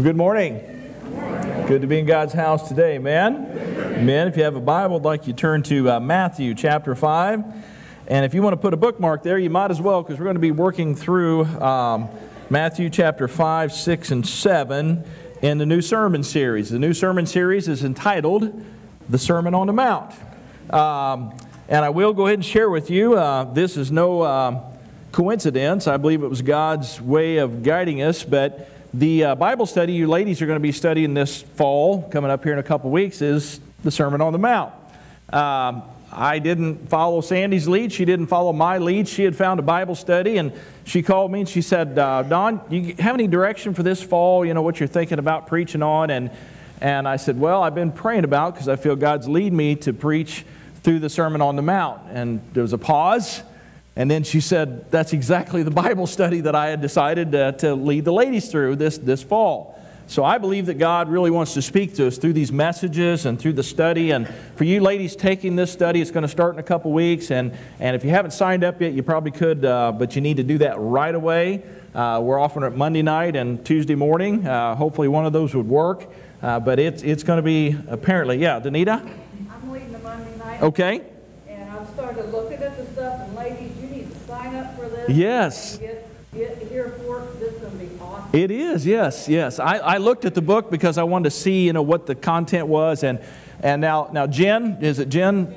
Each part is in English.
Well, good morning. Good to be in God's house today, man. Amen. If you have a Bible, I'd like you to turn to uh, Matthew chapter 5. And if you want to put a bookmark there, you might as well, because we're going to be working through um, Matthew chapter 5, 6, and 7 in the new sermon series. The new sermon series is entitled The Sermon on the Mount. Um, and I will go ahead and share with you uh, this is no uh, coincidence. I believe it was God's way of guiding us, but the uh, Bible study you ladies are going to be studying this fall, coming up here in a couple weeks, is the Sermon on the Mount. Um, I didn't follow Sandy's lead. She didn't follow my lead. She had found a Bible study, and she called me and she said, uh, Don, you have any direction for this fall? You know, what you're thinking about preaching on? And, and I said, Well, I've been praying about because I feel God's lead me to preach through the Sermon on the Mount. And there was a pause. And then she said, That's exactly the Bible study that I had decided to, to lead the ladies through this, this fall. So I believe that God really wants to speak to us through these messages and through the study. And for you ladies taking this study, it's going to start in a couple weeks. And, and if you haven't signed up yet, you probably could, uh, but you need to do that right away. Uh, we're offering it Monday night and Tuesday morning. Uh, hopefully, one of those would work. Uh, but it's, it's going to be apparently, yeah, Danita? I'm leading the Monday night. Okay. And I've started looking at the stuff, and ladies, you need to Yes. It is, yes, yes. I, I looked at the book because I wanted to see, you know, what the content was, and and now now Jen is it Jen?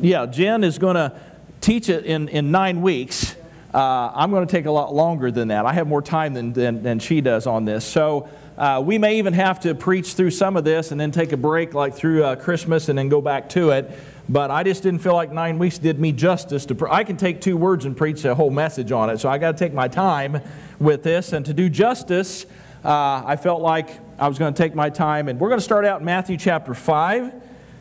Yeah, Jen is going to teach it in in nine weeks. Uh, I'm going to take a lot longer than that. I have more time than than, than she does on this, so. Uh, we may even have to preach through some of this and then take a break like through uh, Christmas and then go back to it. But I just didn't feel like nine weeks did me justice. To pre- I can take two words and preach a whole message on it. So I got to take my time with this. And to do justice, uh, I felt like I was going to take my time. And we're going to start out in Matthew chapter 5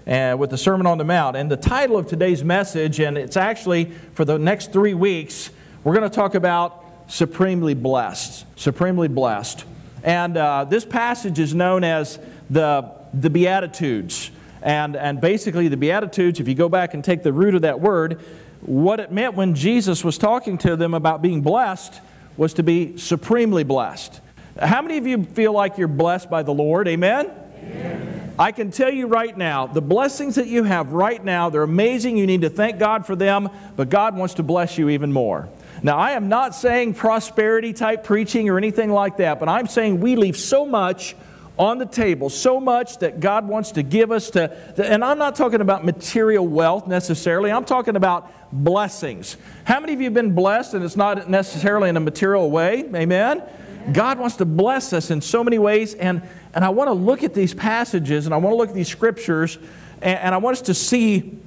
uh, with the Sermon on the Mount. And the title of today's message, and it's actually for the next three weeks, we're going to talk about supremely blessed. Supremely blessed. And uh, this passage is known as the, the Beatitudes. And, and basically, the Beatitudes, if you go back and take the root of that word, what it meant when Jesus was talking to them about being blessed was to be supremely blessed. How many of you feel like you're blessed by the Lord? Amen? Amen? I can tell you right now, the blessings that you have right now, they're amazing. You need to thank God for them, but God wants to bless you even more. Now, I am not saying prosperity type preaching or anything like that, but I'm saying we leave so much on the table, so much that God wants to give us to, and I'm not talking about material wealth necessarily, I'm talking about blessings. How many of you have been blessed and it's not necessarily in a material way? Amen? God wants to bless us in so many ways, and, and I want to look at these passages and I want to look at these scriptures, and, and I want us to see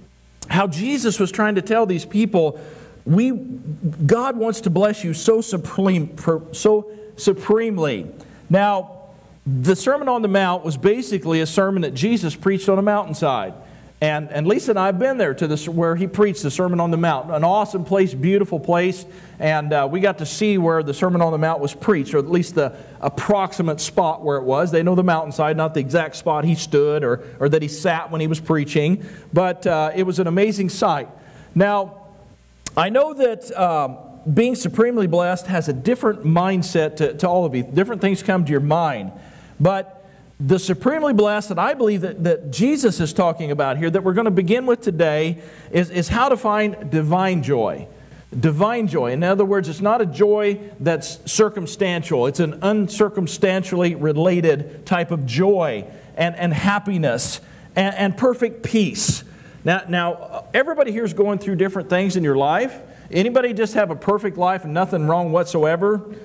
how Jesus was trying to tell these people we, God wants to bless you so, supreme, so supremely. Now, the Sermon on the Mount was basically a sermon that Jesus preached on a mountainside. And, and Lisa and I have been there to this where he preached the Sermon on the Mount. An awesome place, beautiful place. And uh, we got to see where the Sermon on the Mount was preached, or at least the approximate spot where it was. They know the mountainside, not the exact spot he stood or, or that he sat when he was preaching. But uh, it was an amazing sight. Now, I know that um, being supremely blessed has a different mindset to, to all of you. Different things come to your mind. But the supremely blessed that I believe that, that Jesus is talking about here, that we're going to begin with today, is, is how to find divine joy. Divine joy. In other words, it's not a joy that's circumstantial, it's an uncircumstantially related type of joy and, and happiness and, and perfect peace. Now, now, everybody here is going through different things in your life. Anybody just have a perfect life and nothing wrong whatsoever?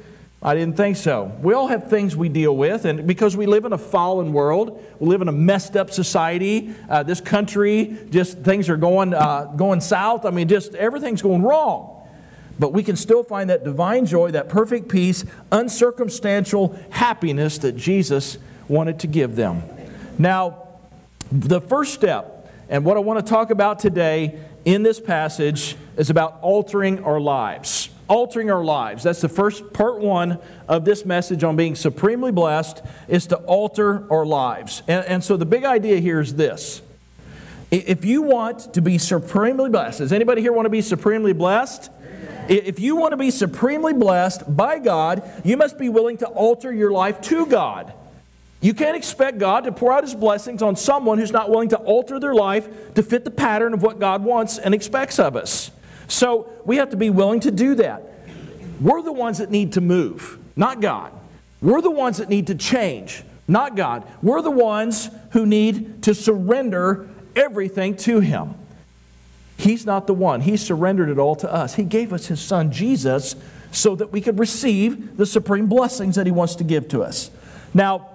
I didn't think so. We all have things we deal with, and because we live in a fallen world, we live in a messed up society. Uh, this country, just things are going uh, going south. I mean, just everything's going wrong. But we can still find that divine joy, that perfect peace, uncircumstantial happiness that Jesus wanted to give them. Now, the first step and what I want to talk about today in this passage is about altering our lives. Altering our lives. That's the first part one of this message on being supremely blessed is to alter our lives. And, and so the big idea here is this. If you want to be supremely blessed, does anybody here want to be supremely blessed? If you want to be supremely blessed by God, you must be willing to alter your life to God. You can't expect God to pour out his blessings on someone who's not willing to alter their life to fit the pattern of what God wants and expects of us. So we have to be willing to do that. We're the ones that need to move, not God. We're the ones that need to change, not God. We're the ones who need to surrender everything to Him. He's not the one. He surrendered it all to us. He gave us His Son, Jesus, so that we could receive the supreme blessings that He wants to give to us. Now,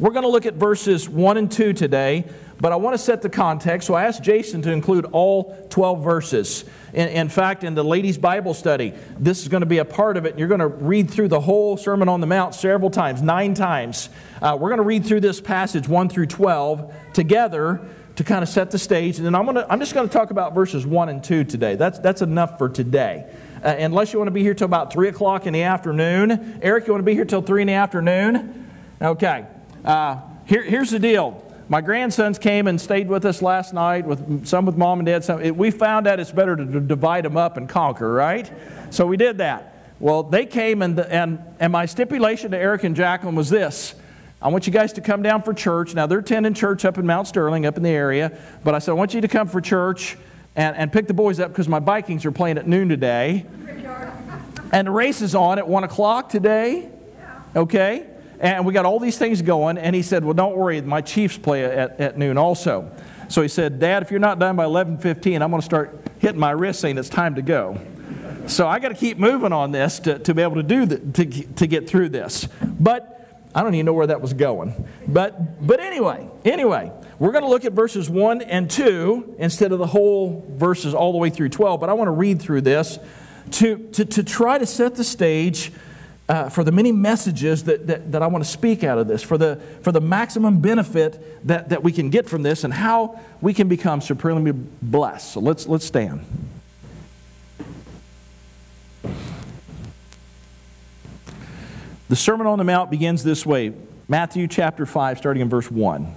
we're going to look at verses 1 and 2 today, but I want to set the context. So I asked Jason to include all 12 verses. In, in, fact, in the ladies' Bible study, this is going to be a part of it. You're going to read through the whole Sermon on the Mount several times, nine times. Uh, we're going to read through this passage 1 through 12 together to kind of set the stage. And then I'm, going to, I'm just going to talk about verses 1 and 2 today. That's, that's enough for today. Uh, unless you want to be here till about 3 o'clock in the afternoon. Eric, you want to be here till 3 in the afternoon? Okay. Uh, here, here's the deal. My grandsons came and stayed with us last night, with some with mom and dad. Some, we found out it's better to divide them up and conquer, right? So we did that. Well, they came, and, and, and my stipulation to Eric and Jacqueline was this I want you guys to come down for church. Now, they're attending church up in Mount Sterling, up in the area, but I said, I want you to come for church and, and pick the boys up because my Vikings are playing at noon today. And the race is on at 1 o'clock today. Okay? And we got all these things going. And he said, Well, don't worry, my Chiefs play at, at noon also. So he said, Dad, if you're not done by 11:15, I'm going to start hitting my wrist saying it's time to go. So I got to keep moving on this to, to be able to do the, to, to get through this. But I don't even know where that was going. But but anyway, anyway, we're going to look at verses 1 and 2 instead of the whole verses all the way through 12. But I want to read through this to, to, to try to set the stage uh, for the many messages that, that, that I want to speak out of this, for the, for the maximum benefit that, that we can get from this, and how we can become supremely blessed. So let's, let's stand. The Sermon on the Mount begins this way Matthew chapter 5, starting in verse 1.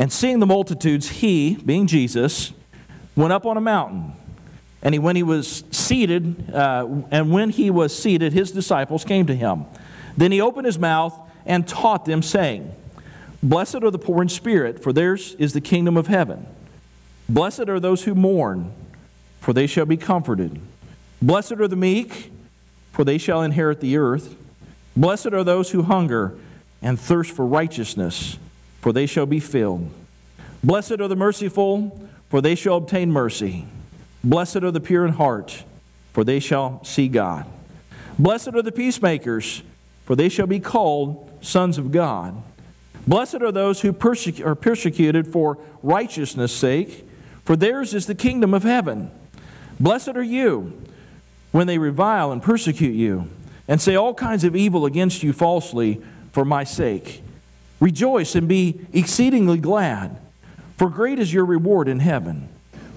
And seeing the multitudes, he, being Jesus, went up on a mountain. And he, when he was seated, uh, and when he was seated, his disciples came to him. Then he opened his mouth and taught them, saying, Blessed are the poor in spirit, for theirs is the kingdom of heaven. Blessed are those who mourn, for they shall be comforted. Blessed are the meek, for they shall inherit the earth. Blessed are those who hunger and thirst for righteousness, for they shall be filled. Blessed are the merciful, for they shall obtain mercy. Blessed are the pure in heart, for they shall see God. Blessed are the peacemakers, for they shall be called sons of God. Blessed are those who are persecuted for righteousness' sake, for theirs is the kingdom of heaven. Blessed are you when they revile and persecute you, and say all kinds of evil against you falsely for my sake. Rejoice and be exceedingly glad, for great is your reward in heaven.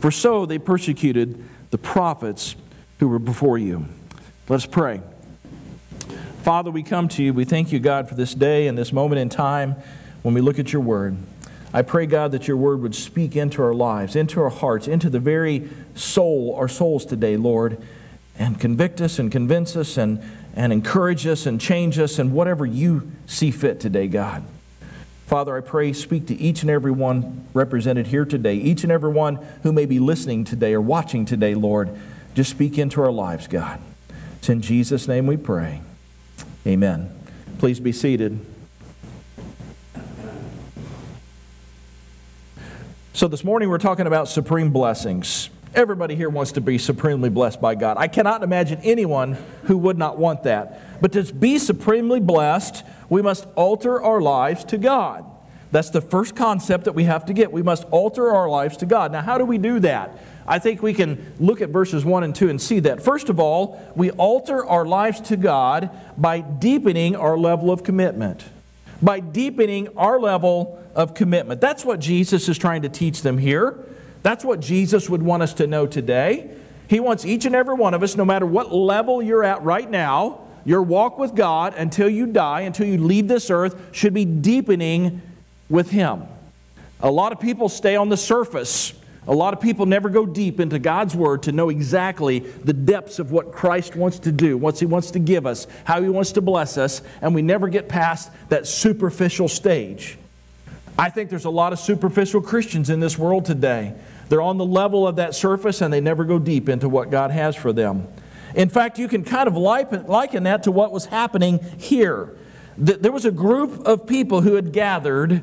For so they persecuted the prophets who were before you. Let's pray. Father, we come to you. We thank you, God, for this day and this moment in time when we look at your word. I pray, God, that your word would speak into our lives, into our hearts, into the very soul, our souls today, Lord, and convict us and convince us and, and encourage us and change us and whatever you see fit today, God. Father, I pray, speak to each and every one represented here today, each and every one who may be listening today or watching today, Lord. Just speak into our lives, God. It's in Jesus' name we pray. Amen. Please be seated. So, this morning we're talking about supreme blessings. Everybody here wants to be supremely blessed by God. I cannot imagine anyone who would not want that. But to be supremely blessed, we must alter our lives to God. That's the first concept that we have to get. We must alter our lives to God. Now, how do we do that? I think we can look at verses 1 and 2 and see that. First of all, we alter our lives to God by deepening our level of commitment. By deepening our level of commitment. That's what Jesus is trying to teach them here. That's what Jesus would want us to know today. He wants each and every one of us, no matter what level you're at right now, your walk with God until you die, until you leave this earth, should be deepening with Him. A lot of people stay on the surface A lot of people never go deep into God's Word to know exactly the depths of what Christ wants to do, what He wants to give us, how He wants to bless us, and we never get past that superficial stage. I think there's a lot of superficial Christians in this world today. They're on the level of that surface and they never go deep into what God has for them. In fact, you can kind of liken that to what was happening here. There was a group of people who had gathered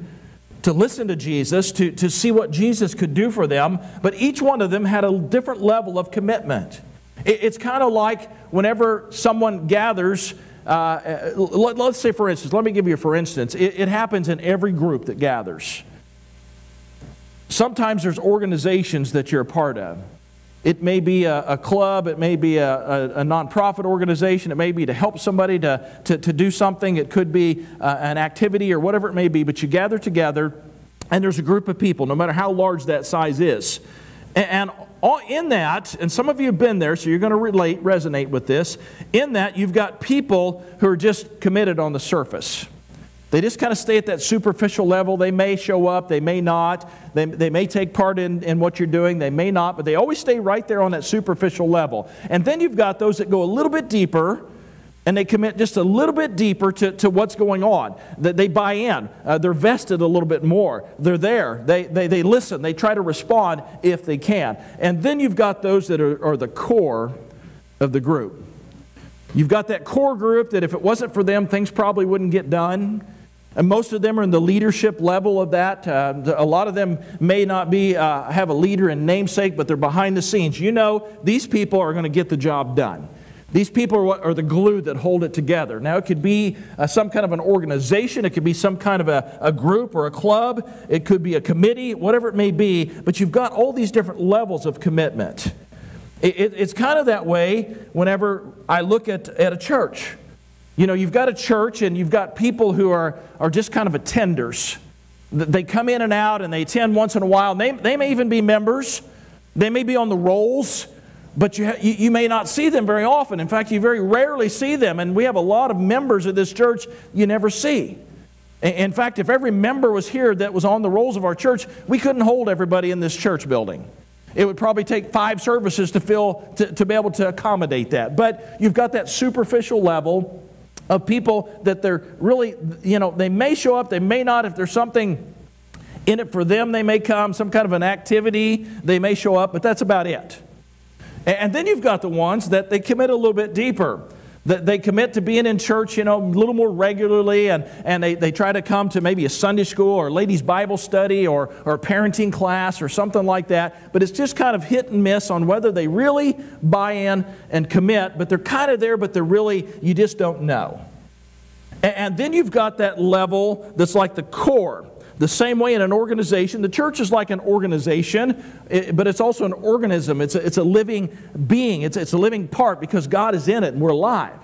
to listen to Jesus, to, to see what Jesus could do for them, but each one of them had a different level of commitment. It, it's kind of like whenever someone gathers, uh, let, us say for instance, let me give you for instance, it, it happens in every group that gathers. Sometimes there's organizations that you're a part of. It may be a, a club, it may be a, a, a, nonprofit organization, it may be to help somebody to, to, to do something, it could be uh, an activity or whatever it may be, but you gather together and there's a group of people, no matter how large that size is. And, and all, in that, and some of you have been there, so you're going to relate, resonate with this, in that you've got people who are just committed on the surface. They just kind of stay at that superficial level. They may show up, they may not. They, they may take part in, in what you're doing, they may not, but they always stay right there on that superficial level. And then you've got those that go a little bit deeper and they commit just a little bit deeper to, to what's going on. That they buy in, uh, they're vested a little bit more. They're there, they, they, they listen, they try to respond if they can. And then you've got those that are, are the core of the group. You've got that core group that if it wasn't for them, things probably wouldn't get done. And most of them are in the leadership level of that. Uh, a lot of them may not be uh, have a leader and namesake, but they're behind the scenes. You know, these people are going to get the job done. These people are, what, are the glue that hold it together. Now, it could be uh, some kind of an organization, it could be some kind of a, a group or a club, it could be a committee, whatever it may be, but you've got all these different levels of commitment. It, it, it's kind of that way whenever I look at, at a church. You know, you've got a church and you've got people who are, are just kind of attenders. They come in and out and they attend once in a while. They, they may even be members, they may be on the rolls, but you, you, you may not see them very often. In fact, you very rarely see them. And we have a lot of members of this church you never see. In fact, if every member was here that was on the rolls of our church, we couldn't hold everybody in this church building. It would probably take five services to fill to, to be able to accommodate that. But you've got that superficial level of people that they're really, you know, they may show up, they may not. If there's something in it for them, they may come, some kind of an activity, they may show up, but that's about it. And then you've got the ones that they commit a little bit deeper. They commit to being in church, you know, a little more regularly, and, and they, they try to come to maybe a Sunday school or ladies' Bible study or, or parenting class or something like that. But it's just kind of hit and miss on whether they really buy in and commit, but they're kind of there, but they're really, you just don't know. And, and then you've got that level that's like the core. The same way in an organization, the church is like an organization, but it's also an organism. It's a, it's a living being, it's, it's a living part because God is in it and we're alive.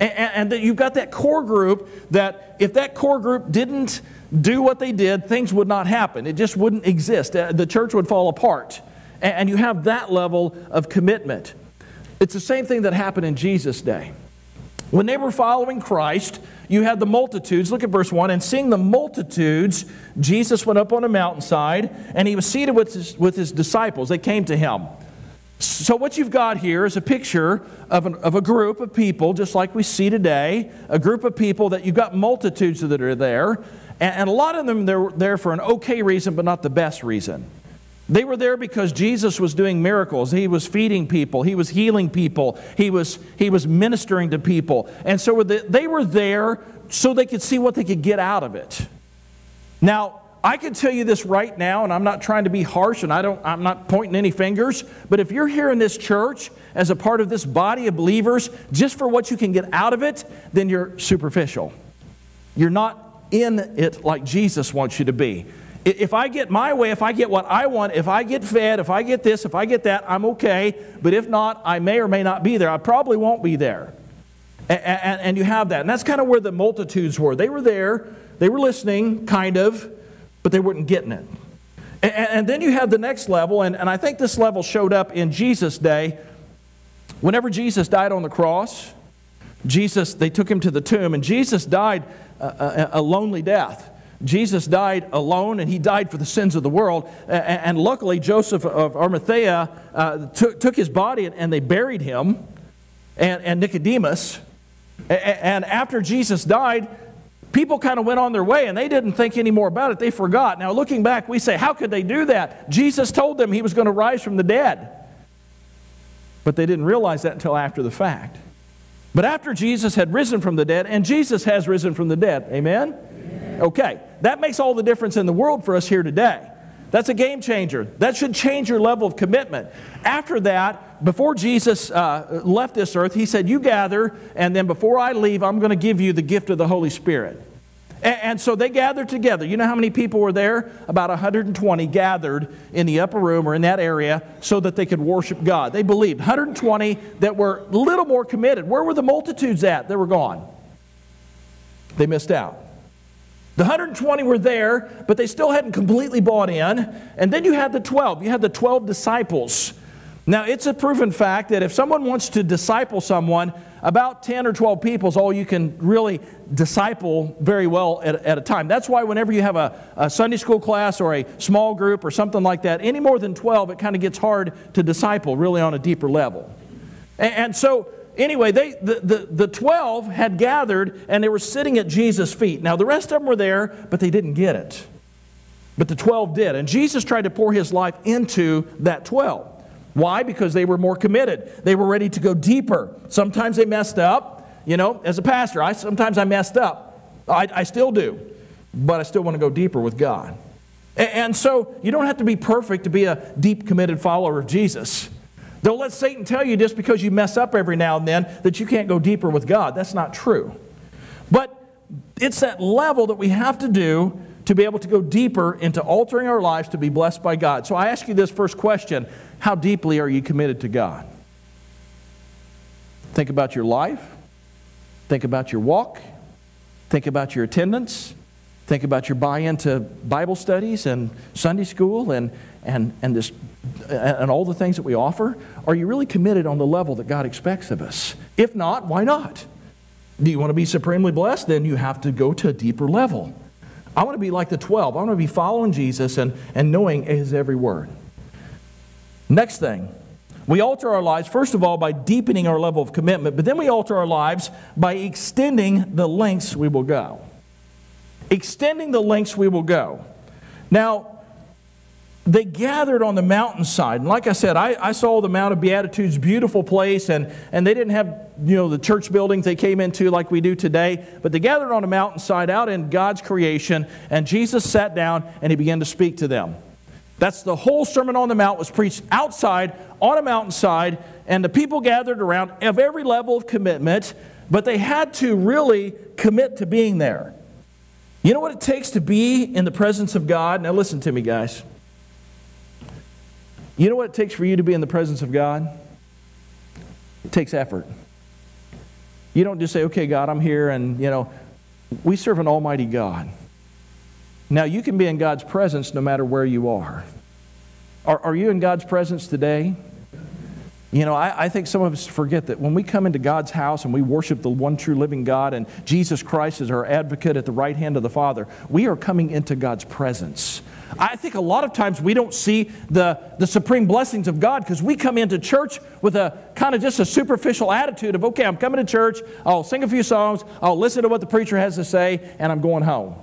And, and, and you've got that core group that if that core group didn't do what they did, things would not happen. It just wouldn't exist. Uh, the church would fall apart. And, and you have that level of commitment. It's the same thing that happened in Jesus' day. When they were following Christ, you had the multitudes. Look at verse 1. And seeing the multitudes, Jesus went up on a mountainside and he was seated with his, with his disciples. They came to him. So, what you've got here is a picture of, an, of a group of people, just like we see today, a group of people that you've got multitudes that are there. And, and a lot of them, they're there for an okay reason, but not the best reason. They were there because Jesus was doing miracles. He was feeding people. He was healing people. He was, he was ministering to people. And so they were there so they could see what they could get out of it. Now, I can tell you this right now, and I'm not trying to be harsh and I don't, I'm not pointing any fingers, but if you're here in this church as a part of this body of believers just for what you can get out of it, then you're superficial. You're not in it like Jesus wants you to be. If I get my way, if I get what I want, if I get fed, if I get this, if I get that, I'm okay. But if not, I may or may not be there. I probably won't be there. And, and, and you have that. And that's kind of where the multitudes were. They were there, they were listening, kind of, but they weren't getting it. And, and then you have the next level, and, and I think this level showed up in Jesus' day. Whenever Jesus died on the cross, Jesus, they took him to the tomb, and Jesus died a, a, a lonely death. Jesus died alone and he died for the sins of the world. And luckily, Joseph of Arimathea uh, took, took his body and they buried him and, and Nicodemus. And after Jesus died, people kind of went on their way and they didn't think any more about it. They forgot. Now, looking back, we say, how could they do that? Jesus told them he was going to rise from the dead. But they didn't realize that until after the fact. But after Jesus had risen from the dead, and Jesus has risen from the dead, amen? Okay, that makes all the difference in the world for us here today. That's a game changer. That should change your level of commitment. After that, before Jesus uh, left this earth, he said, You gather, and then before I leave, I'm going to give you the gift of the Holy Spirit. And, and so they gathered together. You know how many people were there? About 120 gathered in the upper room or in that area so that they could worship God. They believed. 120 that were a little more committed. Where were the multitudes at? They were gone. They missed out. The 120 were there, but they still hadn't completely bought in. And then you had the 12. You had the 12 disciples. Now, it's a proven fact that if someone wants to disciple someone, about 10 or 12 people is all you can really disciple very well at, at a time. That's why whenever you have a, a, Sunday school class or a small group or something like that, any more than 12, it kind of gets hard to disciple really on a deeper level. And, and so anyway, they, the, the, the 12 had gathered and they were sitting at Jesus' feet. Now, the rest of them were there, but they didn't get it. But the 12 did. And Jesus tried to pour his life into that 12. Why? Because they were more committed. They were ready to go deeper. Sometimes they messed up. You know, as a pastor, I, sometimes I messed up. I, I still do. But I still want to go deeper with God. And, and so you don't have to be perfect to be a deep, committed follower of Jesus. Don't let Satan tell you just because you mess up every now and then that you can't go deeper with God. That's not true. But it's that level that we have to do to be able to go deeper into altering our lives to be blessed by God. So I ask you this first question How deeply are you committed to God? Think about your life, think about your walk, think about your attendance, think about your buy into Bible studies and Sunday school and, and, and this and all the things that we offer, are you really committed on the level that God expects of us? If not, why not? Do you want to be supremely blessed? Then you have to go to a deeper level. I want to be like the 12. I want to be following Jesus and, and knowing his every word. Next thing, we alter our lives, first of all, by deepening our level of commitment, but then we alter our lives by extending the lengths we will go. Extending the lengths we will go. Now, they gathered on the mountainside. And like I said, I, I, saw the Mount of Beatitudes, beautiful place, and, and they didn't have, you know, the church buildings they came into like we do today, but they gathered on a mountainside out in God's creation, and Jesus sat down and he began to speak to them. That's the whole Sermon on the Mount was preached outside on a mountainside, and the people gathered around of every level of commitment, but they had to really commit to being there. You know what it takes to be in the presence of God? Now listen to me, guys. You know what it takes for you to be in the presence of God? It takes effort. You don't just say, okay, God, I'm here, and, you know, we serve an almighty God. Now, you can be in God's presence no matter where you are. Are, are you in God's presence today? You know, I, I, think some of us forget that when we come into God's house and we worship the one true living God and Jesus Christ is our advocate at the right hand of the Father, we are coming into God's presence. I think a lot of times we don't see the, the supreme blessings of God because we come into church with a kind of just a superficial attitude of, okay, I'm coming to church, I'll sing a few songs, I'll listen to what the preacher has to say, and I'm going home.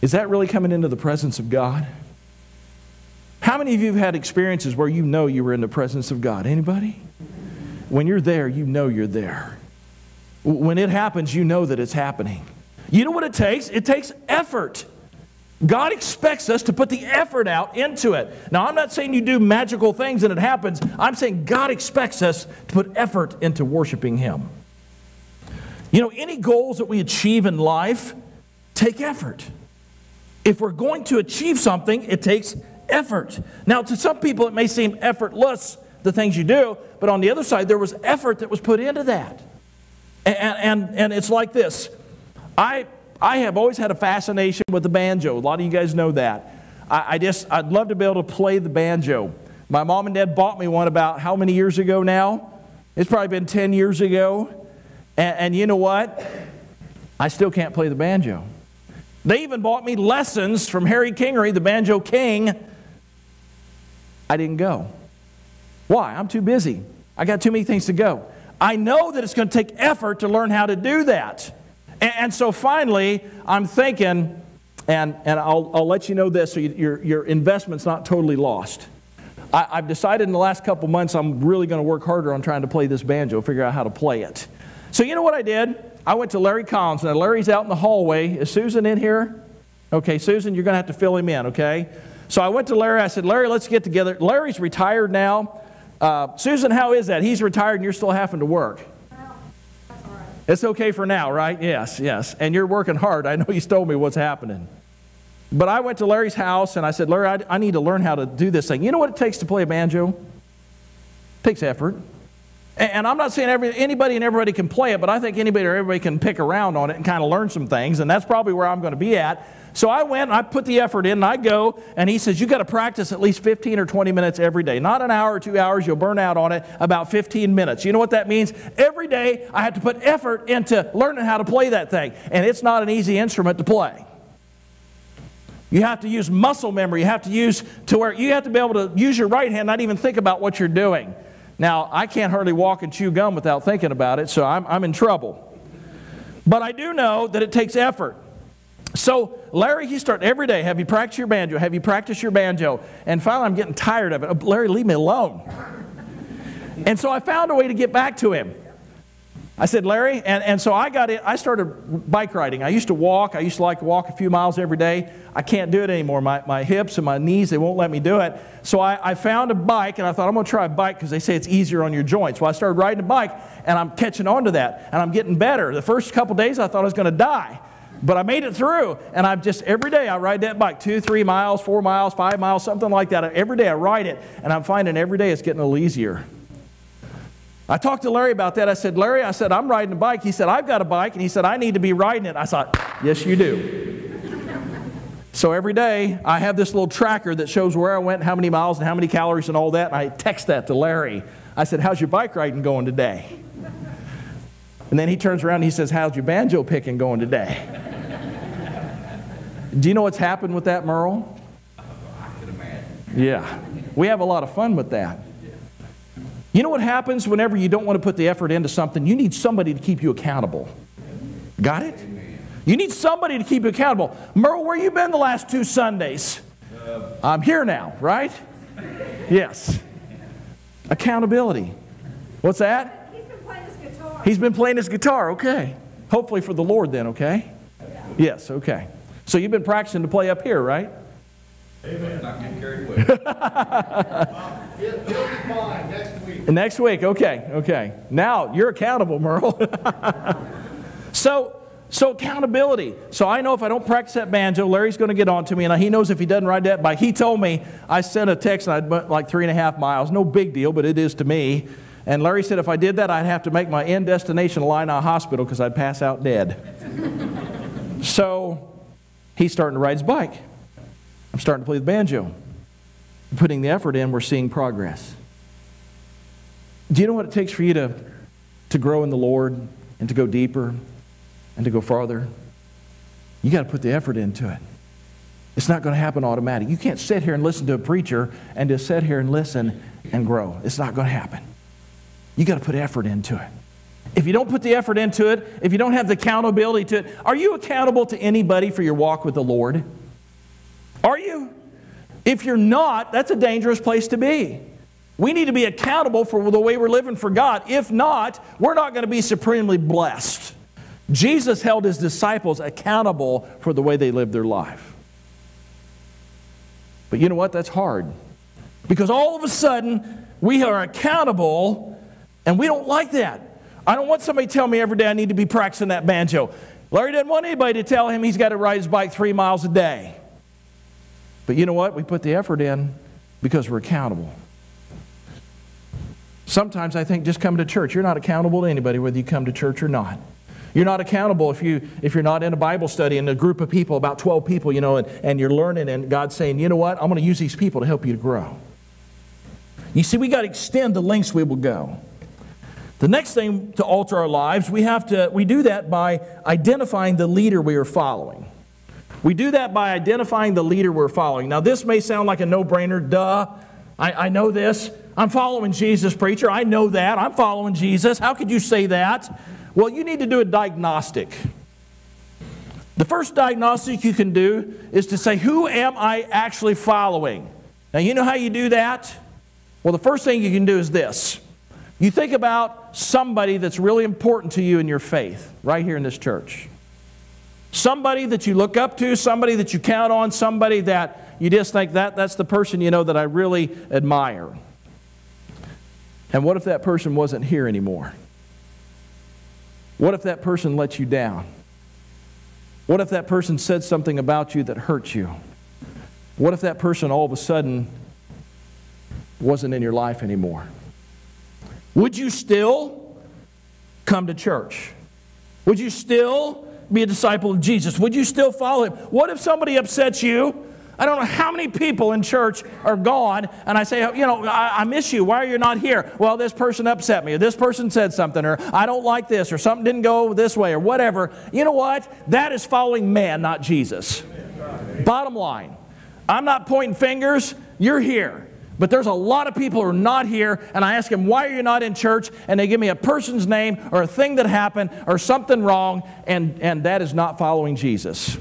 Is that really coming into the presence of God? How many of you have had experiences where you know you were in the presence of God? Anybody? When you're there, you know you're there. When it happens, you know that it's happening. You know what it takes? It takes effort. God expects us to put the effort out into it. Now, I'm not saying you do magical things and it happens. I'm saying God expects us to put effort into worshiping Him. You know, any goals that we achieve in life take effort. If we're going to achieve something, it takes effort. Now, to some people, it may seem effortless, the things you do, but on the other side, there was effort that was put into that. And, and, and it's like this I I have always had a fascination with the banjo. A lot of you guys know that. I, I just, I'd love to be able to play the banjo. My mom and dad bought me one about how many years ago now? It's probably been 10 years ago. And, and you know what? I, I still can't play the banjo. They even bought me lessons from Harry Kingery, the banjo king. I didn't go. Why? I'm too busy. I got too many things to go. I know that it's going to take effort to learn how to do that. And, and so finally, I'm thinking, and, and I'll, I'll let you know this so you, your, your investment's not totally lost. I, have decided in the last couple months I'm really going to work harder on trying to play this banjo, figure out how to play it. So, you know what I did? I went to Larry Collins. Now, Larry's out in the hallway. Is Susan in here? Okay, Susan, you're going to have to fill him in, okay? So I went to Larry. I said, Larry, let's get together. Larry's retired now. Uh, Susan, how is that? He's retired and you're still having to work. It's okay for now, right? Yes, yes. And you're working hard. I know you told me what's happening. But I went to Larry's house and I said, Larry, I, I need to learn how to do this thing. You know what it takes to play a banjo? It takes effort. And, I'm not saying every, anybody and everybody can play it, but I think anybody or everybody can pick around on it and kind of learn some things. And that's probably where I'm going to be at. So I went and I put the effort in and I go and he says, You got to practice at least 15 or 20 minutes every day. Not an hour or two hours, you'll burn out on it, about 15 minutes. You know what that means? Every day I have to put effort into learning how to play that thing. And it's not an easy instrument to play. You have to use muscle memory. You have to use to where you have to be able to use your right hand, not even think about what you're doing. Now, I can't hardly walk and chew gum without thinking about it, so I'm, I'm in trouble. But I do know that it takes effort. So Larry, he started every day. Have you practiced your banjo? Have you practiced your banjo? And finally, I'm getting tired of it. Oh, Larry, leave me alone. And so I found a way to get back to him. I said, Larry, and, and so I got it. I started bike riding. I used to walk. I used to like to walk a few miles every day. I can't do it anymore. My, my hips and my knees, they won't let me do it. So I, I found a bike and I thought, I'm going to try a bike because they say it's easier on your joints. So I started riding a bike and I'm catching on to that and I'm getting better. The first couple days I thought I was going to die. But I made it through, and I've just every day I ride that bike two, three miles, four miles, five miles, something like that. Every day I ride it, and I'm finding every day it's getting a little easier. I talked to Larry about that. I said, Larry, I said, I'm riding a bike. He said, I've got a bike. And he said, I need to be riding it. I thought, yes, you do. so every day I have this little tracker that shows where I went, how many miles, and how many calories, and all that. And I text that to Larry. I said, How's your bike riding going today? And then he turns around and he says, How's your banjo picking going today? Do you know what's happened with that, Merle? Yeah. We have a lot of fun with that. You know what happens whenever you don't want to put the effort into something? You need somebody to keep you accountable. Got it? You need somebody to keep you accountable. Merle, where you been the last two Sundays? I'm here now, right? Yes. Accountability. What's that? He's been playing his guitar. He's been playing his guitar, okay. Hopefully for the Lord then, okay? Yes, okay. So you've been practicing to play up here, right? Amen. Not getting carried away. He'll, he'll be fine next week. Next week, okay, okay. Now you're accountable, Merle. so, so accountability. So I know if I don't practice that banjo, Larry's going to get on to me, and he knows if he doesn't ride that bike. He told me I sent a text and I went like three and a half miles. No big deal, but it is to me. And Larry said if I did that, I'd have to make my end destination Illini Hospital because I'd pass out dead. so he's starting to ride his bike. I'm starting to play the banjo. Putting the effort in, we're seeing progress. Do you know what it takes for you to, to grow in the Lord and to go deeper and to go farther? You got to put the effort into it. It's not going to happen automatic. You can't sit here and listen to a preacher and just sit here and listen and grow. It's not going to happen. You got to put effort into it. If you don't put the effort into it, if you don't have the accountability to it, are you accountable to anybody for your walk with the Lord? Are you? If you're not, that's a dangerous place to be. We need to be accountable for the way we're living for God. If not, we're not going to be supremely blessed. Jesus held his disciples accountable for the way they lived their life. But you know what? That's hard. Because all of a sudden, we are accountable, and we don't like that. I don't want somebody to tell me every day I need to be practicing that banjo. Larry doesn't want anybody to tell him he's got to ride his bike three miles a day. But you know what? We put the effort in because we're accountable. Sometimes I think just come to church. You're not accountable to anybody whether you come to church or not. You're not accountable if, you, if you're not in a Bible study and a group of people, about 12 people, you know, and, and you're learning and God's saying, you know what? I'm going to use these people to help you to grow. You see, we got to extend the lengths we will go. The next thing to alter our lives, we have to we do that by identifying the leader we are following. We do that by identifying the leader we're following. Now, this may sound like a no-brainer, duh. I, I know this. I'm following Jesus, preacher. I know that. I'm following Jesus. How could you say that? Well, you need to do a diagnostic. The first diagnostic you can do is to say, Who am I actually following? Now, you know how you do that? Well, the first thing you can do is this you think about somebody that's really important to you in your faith, right here in this church. Somebody that you look up to, somebody that you count on, somebody that you just think that that's the person you know that I really admire. And what if that person wasn't here anymore? What if that person let you down? What if that person said something about you that hurt you? What if that person all of a sudden wasn't in your life anymore? Would you still come to church? Would you still be a disciple of Jesus? Would you still follow him? What if somebody upsets you? I don't know how many people in church are gone, and I say, oh, you know, I, I, miss you. Why are you not here? Well, this person upset me, or this person said something, or I don't like this, or something didn't go this way, or whatever. You know what? That is following man, not Jesus. Bottom line, I'm not pointing fingers. You're here. But there's a lot of people who are not here, and I ask them, why are you not in church? And they give me a person's name or a thing that happened or something wrong, and, and that is not following Jesus.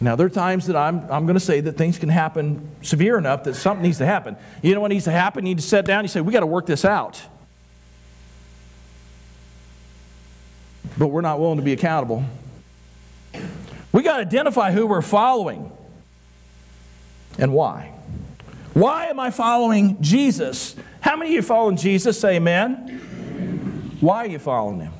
Now, there are times that I'm, I'm going to say that things can happen severe enough that something needs to happen. You know what needs to happen? You need to sit down and you say, we got to work this out. But we're not willing to be accountable. We got to identify who we're following and why. Why am I following Jesus? How many of you following Jesus? Say amen. Why are you following him?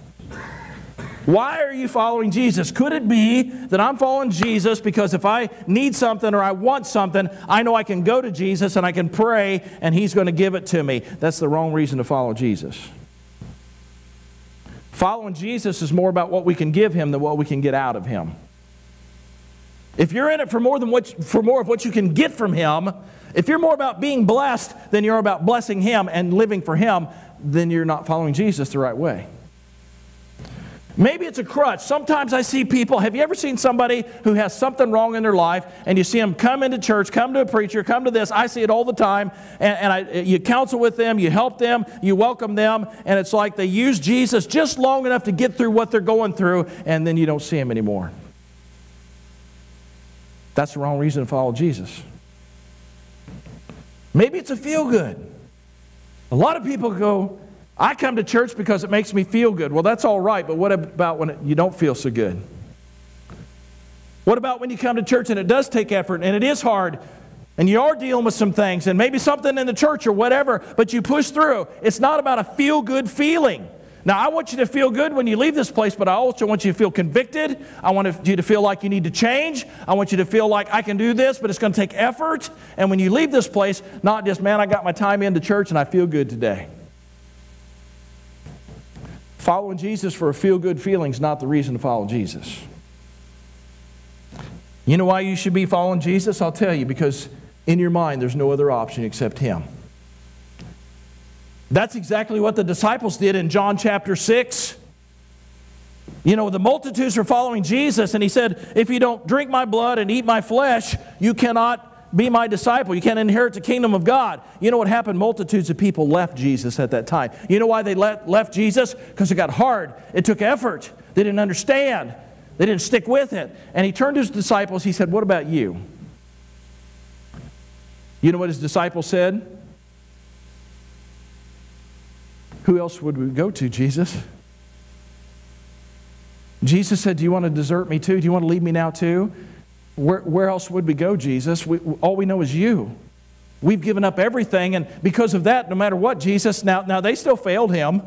Why are you following Jesus? Could it be that I'm following Jesus because if I need something or I want something, I know I can go to Jesus and I can pray and He's going to give it to me? That's the wrong reason to follow Jesus. Following Jesus is more about what we can give Him than what we can get out of Him. If you're in it for more than what for more of what you can get from him, if you're more about being blessed than you're about blessing him and living for him, then you're not following Jesus the right way. Maybe it's a crutch. Sometimes I see people. Have you ever seen somebody who has something wrong in their life and you see them come into church, come to a preacher, come to this? I see it all the time. And, and I, you counsel with them, you help them, you welcome them, and it's like they use Jesus just long enough to get through what they're going through, and then you don't see him anymore. That's the wrong reason to follow Jesus. Maybe it's a feel good. A lot of people go, I come to church because it makes me feel good. Well, that's all right, but what about when it, you don't feel so good? What about when you come to church and it does take effort and it is hard and you are dealing with some things and maybe something in the church or whatever, but you push through? It's not about a feel good feeling. Now, I want you to feel good when you leave this place, but I also want you to feel convicted. I want you to feel like you need to change. I want you to feel like I can do this, but it's going to take effort. And when you leave this place, not just, man, I got my time into church and I feel good today. Following Jesus for a feel good feeling is not the reason to follow Jesus. You know why you should be following Jesus? I'll tell you, because in your mind, there's no other option except Him. That's exactly what the disciples did in John chapter 6. You know, the multitudes were following Jesus, and he said, If you don't drink my blood and eat my flesh, you cannot be my disciple. You can't inherit the kingdom of God. You know what happened? Multitudes of people left Jesus at that time. You know why they left Jesus? Because it got hard. It took effort. They didn't understand. They didn't stick with it. And he turned to his disciples. He said, What about you? You know what his disciples said? Who else would we go to, Jesus? Jesus said, Do you want to desert me too? Do you want to leave me now too? Where, where else would we go, Jesus? We, all we know is you. We've given up everything, and because of that, no matter what, Jesus, now, now they still failed him,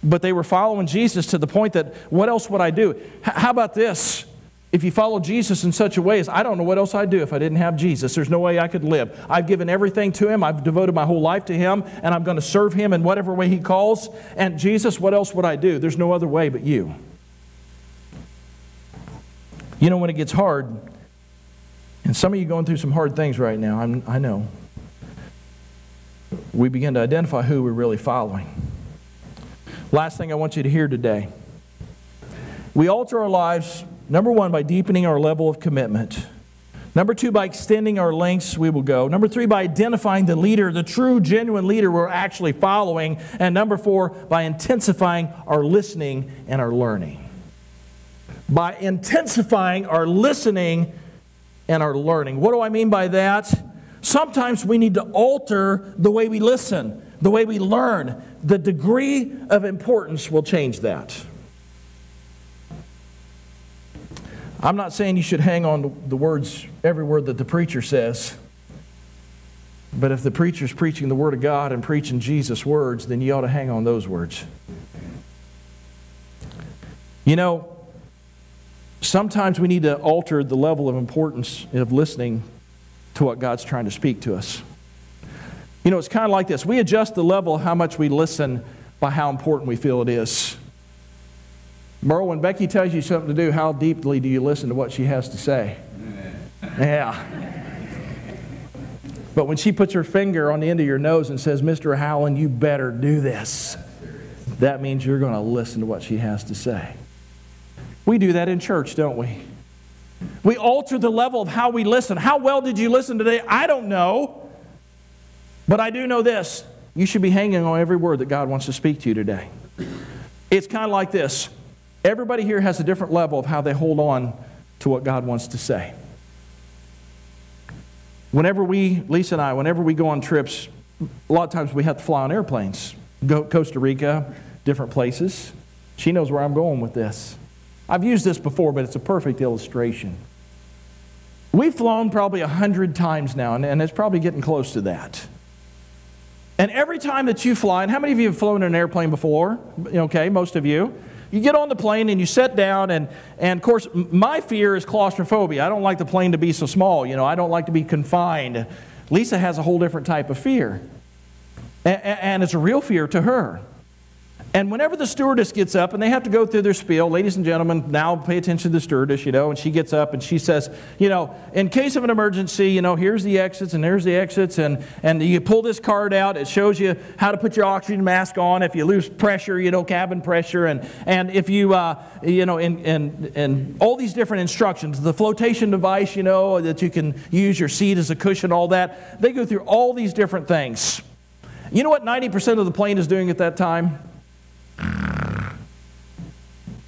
but they were following Jesus to the point that, what else would I do? H- how about this? If you follow Jesus in such a way as I don't know what else I'd do if I didn't have Jesus. There's no way I could live. I've given everything to Him. I've devoted my whole life to Him, and I'm going to serve Him in whatever way He calls. And Jesus, what else would I do? There's no other way but you. You know, when it gets hard, and some of you going through some hard things right now, I'm, i know. we begin to identify who we're really following. Last thing I want you to hear today. We alter our lives, number one, by deepening our level of commitment. Number two, by extending our lengths, we will go. Number three, by identifying the leader, the true, genuine leader we're actually following. And number four, by intensifying our listening and our learning. By intensifying our listening and our learning. What do I mean by that? Sometimes we need to alter the way we listen, the way we learn. The degree of importance will change that. I'm not saying you should hang on the words, every word that the preacher says. But if the preacher's preaching the Word of God and preaching Jesus' words, then you ought to hang on those words. You know, sometimes we need to alter the level of importance of listening to what God's trying to speak to us. You know, it's kind of like this we adjust the level of how much we listen by how important we feel it is. Merle, when Becky tells you something to do, how deeply do you listen to what she has to say? Yeah. But when she puts her finger on the end of your nose and says, Mr. Howland, you better do this, that means you're going to listen to what she has to say. We do that in church, don't we? We alter the level of how we listen. How well did you listen today? I don't know. But I do know this you should be hanging on every word that God wants to speak to you today. It's kind of like this Everybody here has a different level of how they hold on to what God wants to say. Whenever we, Lisa and I, whenever we go on trips, a lot of times we have to fly on airplanes. Go Costa Rica, different places. She knows where I'm going with this. I've used this before, but it's a perfect illustration. We've flown probably a hundred times now, and, and it's probably getting close to that. And every time that you fly, and how many of you have flown in an airplane before? Okay, most of you. You get on the plane and you sit down, and, and of course, my fear is claustrophobia. I don't like the plane to be so small. You know, I don't like to be confined. Lisa has a whole different type of fear, and, and it's a real fear to her. And whenever the stewardess gets up and they have to go through their spiel, ladies and gentlemen, now pay attention to the stewardess, you know, and she gets up and she says, you know, in case of an emergency, you know, here's the exits and there's the exits, and, and you pull this card out, it shows you how to put your oxygen mask on if you lose pressure, you know, cabin pressure, and, and if you, uh, you know, and, and, and all these different instructions, the flotation device, you know, that you can use your seat as a cushion, all that, they go through all these different things. You know what 90% of the plane is doing at that time?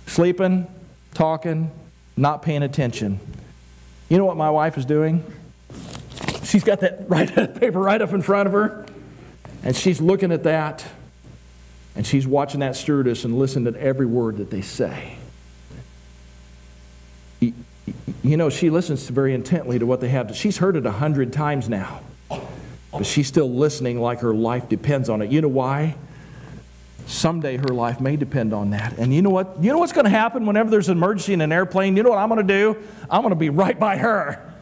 Sleeping, talking, not paying attention. You know what my wife is doing? She's got that right, paper right up in front of her, and she's looking at that, and she's watching that stewardess and listening to every word that they say. You know, she listens very intently to what they have. She's heard it a hundred times now, but she's still listening like her life depends on it. You know why? Someday her life may depend on that. And you know what? You know what's going to happen whenever there's an emergency in an airplane? You know what I'm going to do? I'm going to be right by her.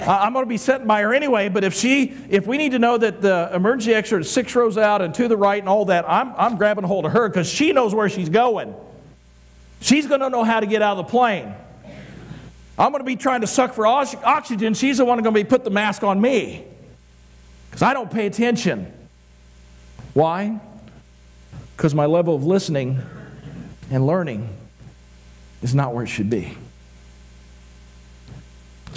I'm going to be sitting by her anyway, but if she, if we need to know that the emergency exit is six rows out and to the right and all that, I'm, I'm grabbing hold of her because she knows where she's going. She's going to know how to get out of the plane. I'm going to be trying to suck for oxygen. She's the one going to be put the mask on me because I don't pay attention. Why? Because my level of listening and learning is not where it should be.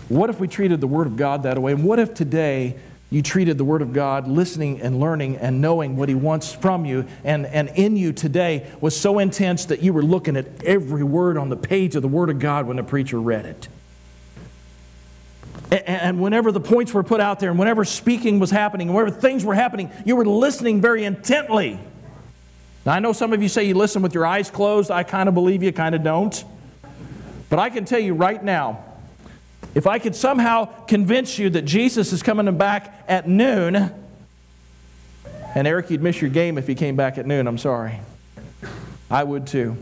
What if we treated the Word of God that way? And what if today you treated the Word of God, listening and learning and knowing what He wants from you and, and in you today was so intense that you were looking at every word on the page of the Word of God when the preacher read it? And whenever the points were put out there, and whenever speaking was happening, and whenever things were happening, you were listening very intently. Now, I know some of you say you listen with your eyes closed. I kind of believe you, kind of don't. But I can tell you right now, if I could somehow convince you that Jesus is coming back at noon, and Eric, you'd miss your game if he came back at noon, I'm sorry. I would too.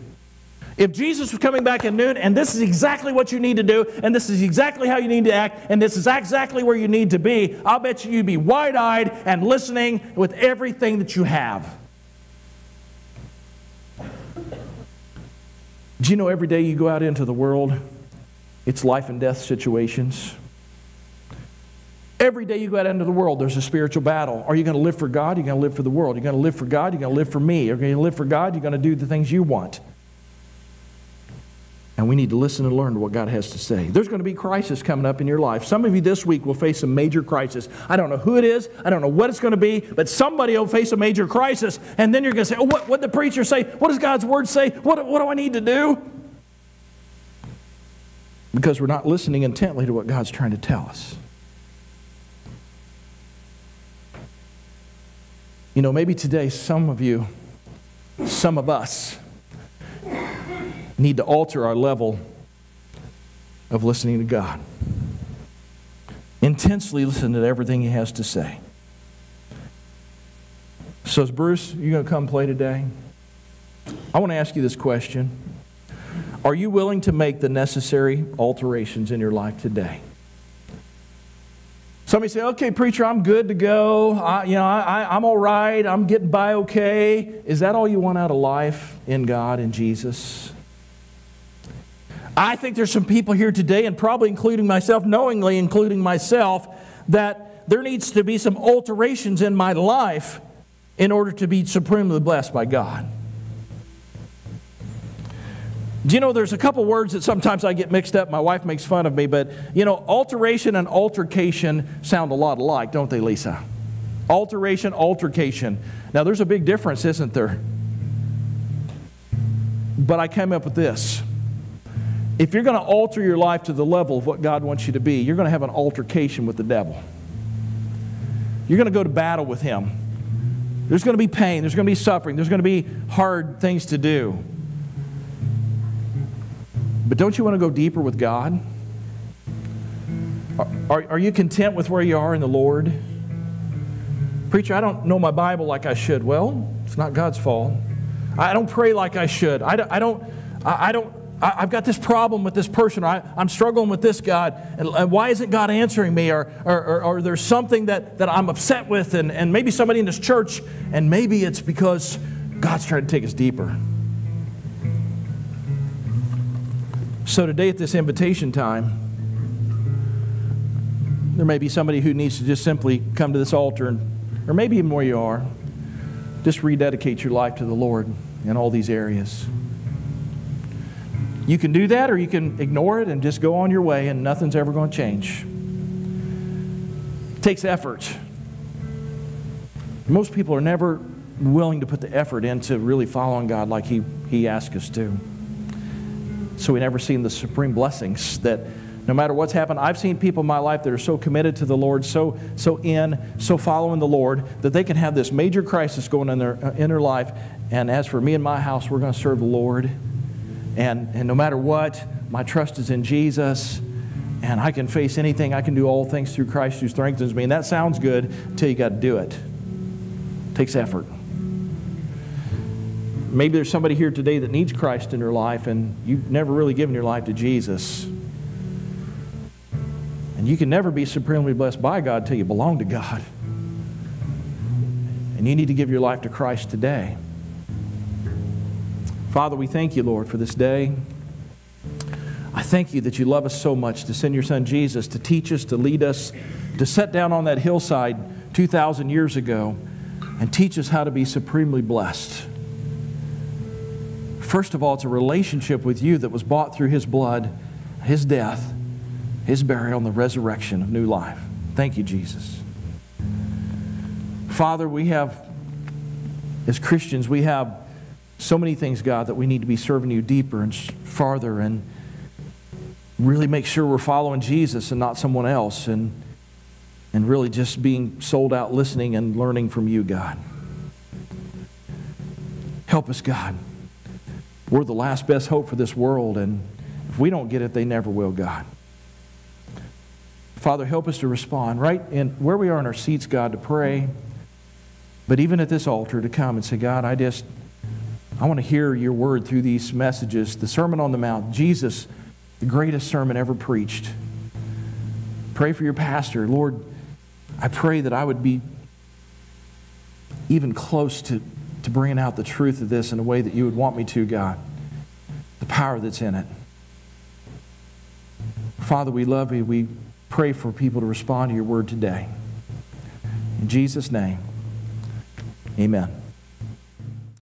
If Jesus was coming back at noon, and this is exactly what you need to do, and this is exactly how you need to act, and this is exactly where you need to be, I'll bet you you'd be wide eyed and listening with everything that you have. Do you know every day you go out into the world, it's life and death situations? Every day you go out into the world, there's a spiritual battle. Are you going to live for God? You're going to live for the world. You're going to live for God. You're going to live for me. Are You're going to live for God. You're going to do the things you want. And we need to listen and learn to what God has to say. There's going to be crisis coming up in your life. Some of you this week will face a major crisis. I don't know who it is. I don't know what it's going to be, but somebody will face a major crisis. And then you're going to say, oh, what did the preacher say? What does God's word say? What, what do I need to do? Because we're not listening intently to what God's trying to tell us. You know, maybe today some of you, some of us, need to alter our level of listening to God. Intensely listen to everything He has to say. So, is Bruce, you going to come play today? I want to ask you this question Are you willing to make the necessary alterations in your life today? Somebody say, okay, preacher, I'm good to go. I, you know, I, I'm all right. I'm getting by okay. Is that all you want out of life in God and Jesus? I think there's some people here today, and probably including myself, knowingly including myself, that there needs to be some alterations in my life in order to be supremely blessed by God. Do you know there's a couple words that sometimes I get mixed up? My wife makes fun of me, but you know, alteration and altercation sound a lot alike, don't they, Lisa? Alteration, altercation. Now, there's a big difference, isn't there? But I came up with this if you're going to alter your life to the level of what God wants you to be, you're going to have an altercation with the devil. You're going to go to battle with him. There's going to be pain, there's going to be suffering, there's going to be hard things to do. But don't you want to go deeper with God? Are, are, you content with where you are in the Lord? Preacher, I don't know my Bible like I should. Well, it's not God's fault. I don't pray like I should. I don't, I don't, I don't I, have got this problem with this person, or I, am struggling with this God, and, and, why isn't God answering me? Or, or, or, or, there's something that, that I'm upset with, and, and maybe somebody in this church, and maybe it's because God's trying to take us deeper. So today at this invitation time, there may be somebody who needs to just simply come to this altar, and, or maybe even where you are, just rededicate your life to the Lord in all these areas. You can do that or you can ignore it and just go on your way and nothing's ever going to change. It takes effort. Most people are never willing to put the effort into really following God like He, he asked us to. So we never see the supreme blessings that no matter what's happened, I've seen people in my life that are so committed to the Lord, so, so in, so following the Lord, that they can have this major crisis going in their, uh, in their life. And as for me and my house, we're going to serve the Lord. And, and no matter what, my trust is in Jesus. And I can face anything. I can do all things through Christ who strengthens me. And that sounds good until you got to do it. it. Takes effort. Maybe there's somebody here today that needs Christ in their life and you've never really given your life to Jesus. And you can never be supremely blessed by God until you belong to God. And you need to give your life to Christ today. Father, we thank you, Lord, for this day. I thank you that you love us so much to send your son Jesus to teach us, to lead us, to set down on that hillside 2,000 years ago and teach us how to be supremely blessed. First of all, it's a relationship with you that was bought through his blood, his death, his burial, and the resurrection of new life. Thank you, Jesus. Father, we have, as Christians, we have so many things, God, that we need to be serving you deeper and farther and really make sure we're following Jesus and not someone else and, and really just being sold out listening and learning from you, God. Help us, God. We're the last best hope for this world, and if we don't get it, they never will, God. Father, help us to respond right in where we are in our seats, God, to pray. But even at this altar, to come and say, God, I just I want to hear your word through these messages. The Sermon on the Mount, Jesus, the greatest sermon ever preached. Pray for your pastor. Lord, I pray that I would be even close to, to bringing out the truth of this in a way that you would want me to, God. The power that's in it. Father, we love you. We Pray for people to respond to your word today. In Jesus' name, amen.